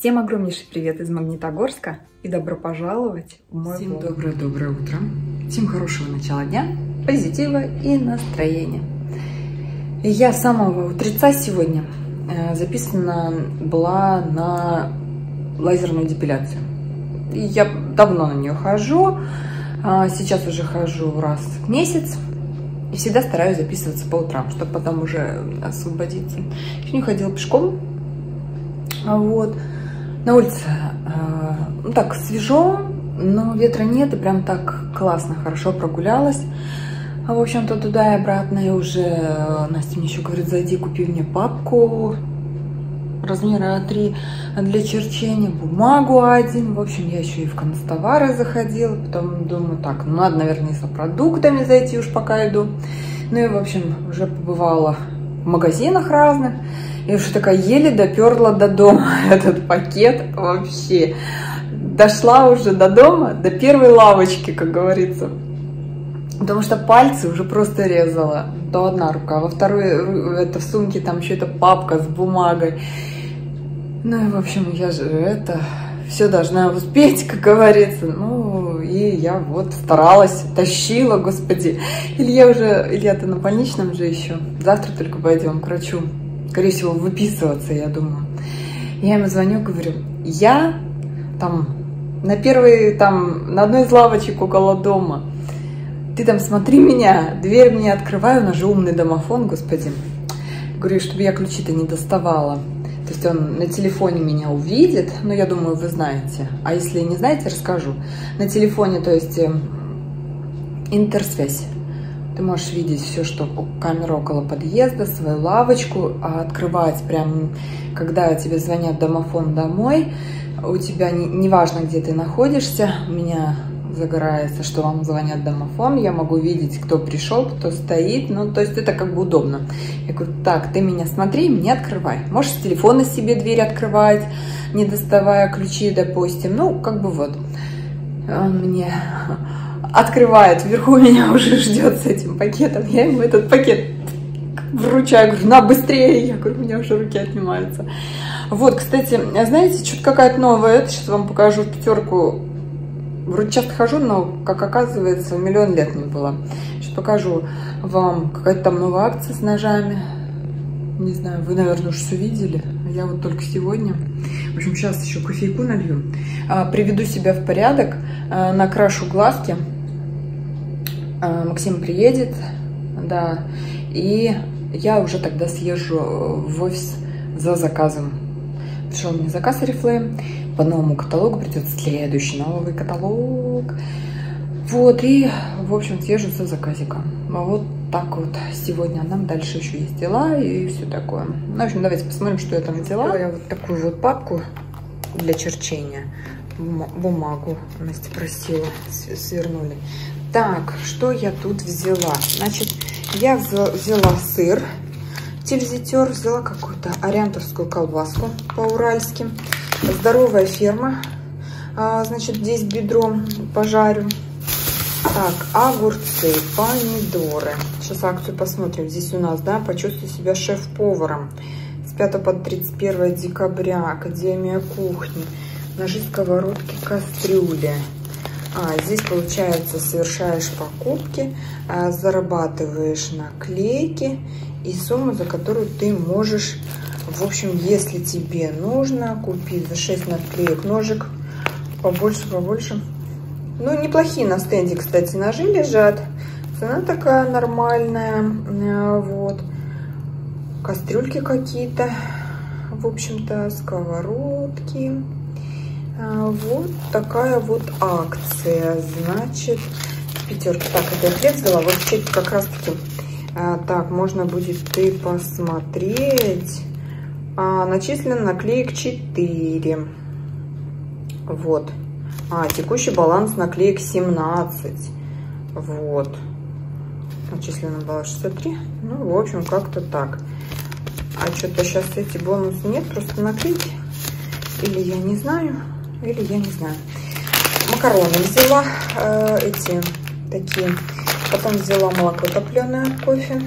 Всем огромнейший привет из Магнитогорска и добро пожаловать в мой Всем доброе-доброе утро. Всем хорошего начала дня. позитива и настроения. Я с самого утреца сегодня э, записана была на лазерную депиляцию. И Я давно на нее хожу, а сейчас уже хожу раз в месяц. И всегда стараюсь записываться по утрам, чтобы потом уже освободиться. Сегодня ходила пешком. А Вот. На улице э, ну, так свежо, но ветра нет, и прям так классно, хорошо прогулялась. А, В общем-то, туда и обратно я уже... э, Настя мне еще говорит, зайди, купи мне папку размера А3 для черчения, бумагу один. В общем, я еще и в констовары заходила. Потом думаю, так, ну надо, наверное, и за продуктами зайти уж пока иду. Ну и, в общем, уже побывала в магазинах разных. И уже такая еле доперла до дома этот пакет вообще. Дошла уже до дома, до первой лавочки, как говорится. Потому что пальцы уже просто резала. То одна рука, во второй ру- это в сумке там еще эта папка с бумагой. Ну и в общем, я же это все должна успеть, как говорится. Ну и я вот старалась, тащила, господи. Илья уже, Илья-то на больничном же еще. Завтра только пойдем к врачу. Скорее всего, выписываться, я думаю. Я ему звоню, говорю, я там на первой, там, на одной из лавочек около дома. Ты там смотри меня, дверь мне открываю, у нас же умный домофон, господи. Говорю, чтобы я ключи-то не доставала. То есть он на телефоне меня увидит, ну, я думаю, вы знаете. А если не знаете, расскажу. На телефоне, то есть э, интерсвязь. Ты можешь видеть все, что камера около подъезда, свою лавочку, а открывать прям, когда тебе звонят домофон домой, у тебя не- неважно, где ты находишься, у меня загорается, что вам звонят домофон, я могу видеть, кто пришел, кто стоит, ну, то есть это как бы удобно. Я говорю, так, ты меня смотри, мне открывай. Можешь с телефона себе дверь открывать, не доставая ключи, допустим, ну, как бы вот. Он мне открывает, вверху меня уже ждет с этим пакетом, я ему этот пакет вручаю, говорю, на, быстрее, я говорю, у меня уже руки отнимаются. Вот, кстати, знаете, что-то какая-то новая, это сейчас вам покажу пятерку Вроде часто хожу, но, как оказывается, миллион лет не было. Сейчас покажу вам какая-то там новая акция с ножами. Не знаю, вы, наверное, уж все видели. Я вот только сегодня. В общем, сейчас еще кофейку налью. А, Приведу себя в порядок, а, накрашу глазки. А, Максим приедет, да. И я уже тогда съезжу в офис за заказом. Пришел мне заказ Oriflame. По новому каталогу придет следующий новый каталог. Вот, и, в общем, съезжу за заказиком. А Вот так вот сегодня. Нам дальше еще есть дела и все такое. Ну, в общем, давайте посмотрим, что я там взяла. Я вот такую вот папку для черчения. Бума- Бумагу Настя просила, свернули. Так, что я тут взяла? Значит, я взя- взяла сыр, тильзитер, взяла какую-то ориентовскую колбаску по-уральски. Здоровая ферма. А, значит, здесь бедро пожарю. Так, огурцы, помидоры. Сейчас акцию посмотрим. Здесь у нас, да, почувствуй себя шеф-поваром. С 5 по 31 декабря. Академия кухни. Ножи, сковородки, кастрюли. А, здесь, получается, совершаешь покупки, а, зарабатываешь наклейки и сумму, за которую ты можешь, в общем, если тебе нужно, купить за 6 наклеек ножик побольше, побольше. Ну, неплохие на стенде, кстати, ножи лежат. Цена такая нормальная. э, Вот. Кастрюльки какие-то. В общем-то, сковородки. А, Вот такая вот акция. Значит, пятерки. Так, это я хлеб взяла. Вот чек как раз таки. а, Так, можно будет и посмотреть. А, Начислено наклеек 4. Вот. А, текущий баланс наклеек 17. Вот. Начислено было 63. Ну, в общем, как-то так. А что-то сейчас эти бонусы нет, просто наклейки. Или я не знаю, или я не знаю. Макароны взяла, э, эти такие. Потом взяла молоко топленое, кофе.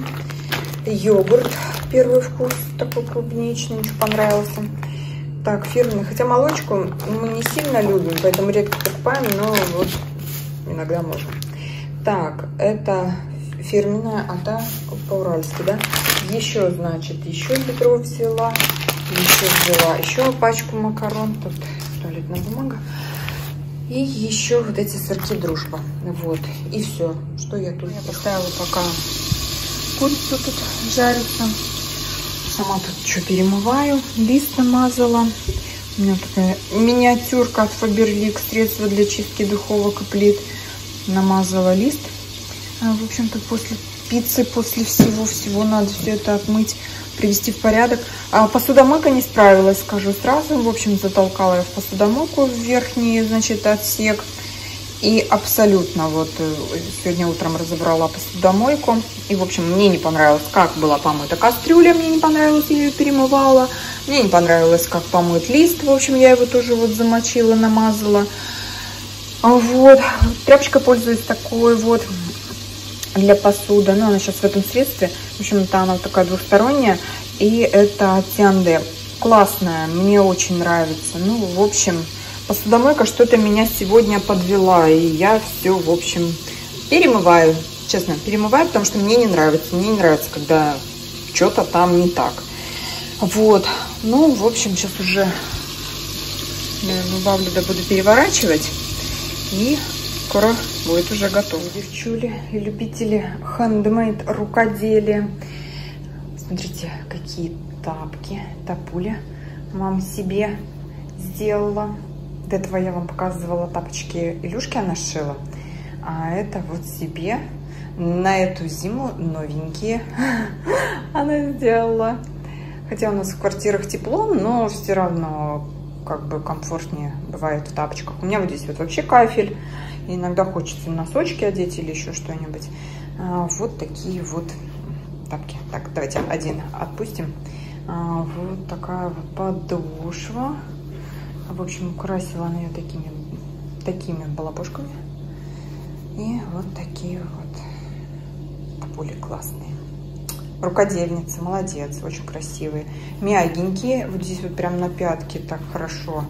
Йогурт, первый вкус, такой клубничный, очень понравился. Так, фирменный. Хотя молочку мы не сильно любим, поэтому редко покупаем, но вот иногда можем. Так, это фирменная, а та по-уральски, да? Еще, значит, еще ведро взяла. Еще взяла еще пачку макарон. Тут туалетная бумага. И еще вот эти сырки дружба. Вот. И все. Что я тут? Я поставила пока курицу тут жарится. Сама тут что перемываю. Лист намазала. У меня такая миниатюрка от Faberlic. Средство для чистки духовок и плит. Намазала лист. А, в общем-то, после пиццы, после всего-всего надо все это отмыть, привести в порядок. А посудомойка не справилась, скажу сразу. В общем, затолкала я в посудомойку в верхний, значит, отсек. И абсолютно вот э, сегодня утром разобрала посудомойку. И, в общем, мне не понравилось, как была помыта кастрюля. Мне не понравилось, я ее перемывала. Мне не понравилось, как помыт лист. В общем, я его тоже вот замочила, намазала. Вот. Тряпочкой пользуюсь такой вот для посуды. Ну, она сейчас в этом средстве. В общем-то, она вот такая двухсторонняя. И это Тианде. Классная, мне очень нравится. Ну, в общем, посудомойка что-то меня сегодня подвела. И я все, в общем, перемываю. Честно, перемываю, потому что мне не нравится. Мне не нравится, когда что-то там не так. Вот. Ну, в общем, сейчас уже добавлю, да буду переворачивать. И скоро будет уже готово. Девчули любители хендмейд рукоделия. Смотрите, какие тапки. Тапуля мам себе сделала. До этого я вам показывала тапочки Илюшки она шила. А это вот себе на эту зиму новенькие она сделала. Хотя у нас в квартирах тепло, но все равно как бы комфортнее бывает в тапочках. У меня вот здесь вот вообще кафель. И иногда хочется носочки одеть или еще что-нибудь. А, вот такие вот тапки. Так, давайте один отпустим. А, вот такая вот подошва. В общем, украсила она ее такими, такими балабушками. И вот такие вот топули классные. Рукодельница, молодец, очень красивые. Мягенькие, вот здесь вот прям на пятке так хорошо.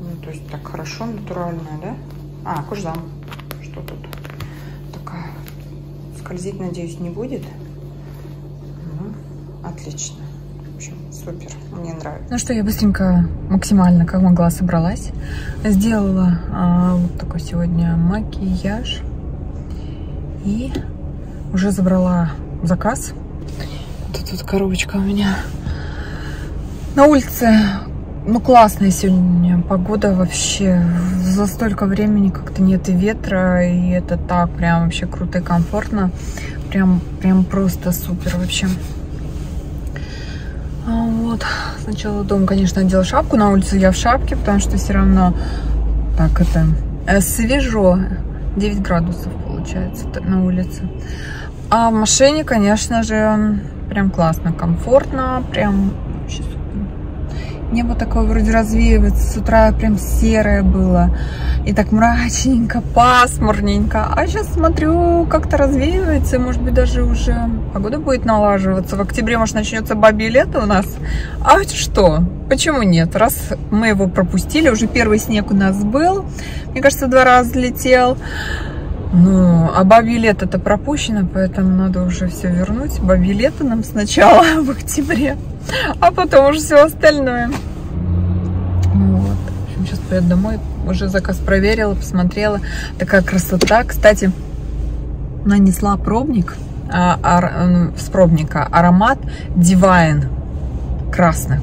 Ну, то есть так хорошо, натуральная, да? А, кожзам. Что тут? Такая. Скользить, надеюсь, не будет. Ну, отлично. В общем, супер. Мне нравится. Ну что, я быстренько, максимально, как могла, собралась. Сделала а, вот такой сегодня макияж. И уже забрала заказ. Тут вот коробочка у меня. На улице ну, классная сегодня погода вообще. За столько времени как-то нет и ветра, и это так прям вообще круто и комфортно. Прям, прям просто супер вообще. А вот. Сначала дом, конечно, одел шапку. На улице я в шапке, потому что все равно так это э, свежо. 9 градусов получается на улице. А в машине, конечно же, прям классно, комфортно. Прям вообще Небо такое вроде развеивается, с утра прям серое было. И так мрачненько, пасмурненько. А сейчас смотрю, как-то развеивается, может быть, даже уже погода будет налаживаться. В октябре, может, начнется бабье лето у нас. А что? Почему нет? Раз мы его пропустили, уже первый снег у нас был. Мне кажется, два раза летел. Ну, а бабье лето-то пропущено, поэтому надо уже все вернуть. Бабье лето нам сначала в октябре а потом уже все остальное. Вот. В общем, сейчас приеду домой, уже заказ проверила, посмотрела. Такая красота. Кстати, нанесла пробник а, а, с пробника аромат Divine красный.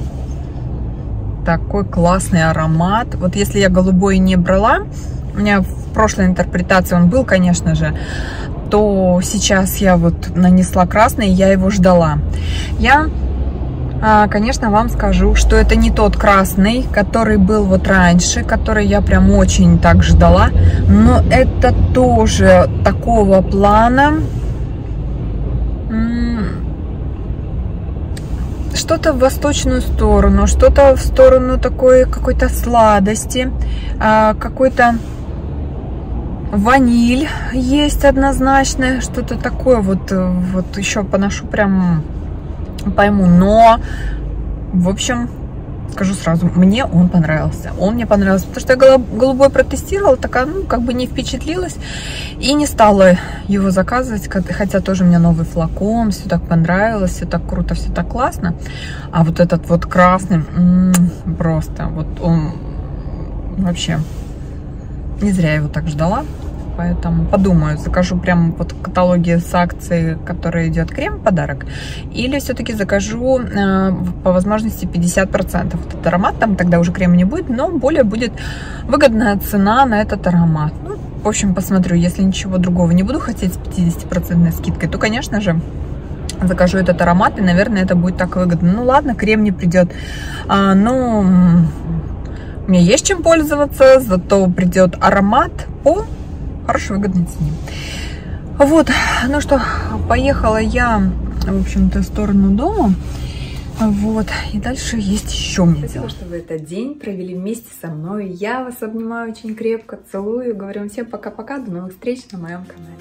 Такой классный аромат. Вот если я голубой не брала, у меня прошлой интерпретации он был, конечно же, то сейчас я вот нанесла красный, я его ждала. Я а, конечно, вам скажу, что это не тот красный, который был вот раньше, который я прям очень так ждала. Но это тоже такого плана. Что-то в восточную сторону, что-то в сторону такой какой-то сладости, а, какой-то ваниль есть однозначно, что-то такое вот, вот еще поношу прям пойму. Но, в общем, скажу сразу, мне он понравился. Он мне понравился, потому что я голубой протестировала, такая, ну, как бы не впечатлилась. И не стала его заказывать, хотя тоже у меня новый флакон, все так понравилось, все так круто, все так классно. А вот этот вот красный, м -м, просто, вот он вообще, не зря я его так ждала поэтому подумаю, закажу прямо вот в каталоге с акцией, которая идет крем подарок, или все-таки закажу э, по возможности 50%. Вот этот аромат, там тогда уже крема не будет, но более будет выгодная цена на этот аромат. Ну, в общем, посмотрю, если ничего другого не буду хотеть с 50% скидкой, то, конечно же, закажу этот аромат, и, наверное, это будет так выгодно. Ну, ладно, крем не придет, а, но мне есть чем пользоваться, зато придет аромат по хорошей выгодной цене. Вот, ну что, поехала я, в общем-то, в сторону дома. Вот, и дальше есть еще мне Спасибо, дела. что вы этот день провели вместе со мной. Я вас обнимаю очень крепко, целую, говорю всем пока-пока, до новых встреч на моем канале.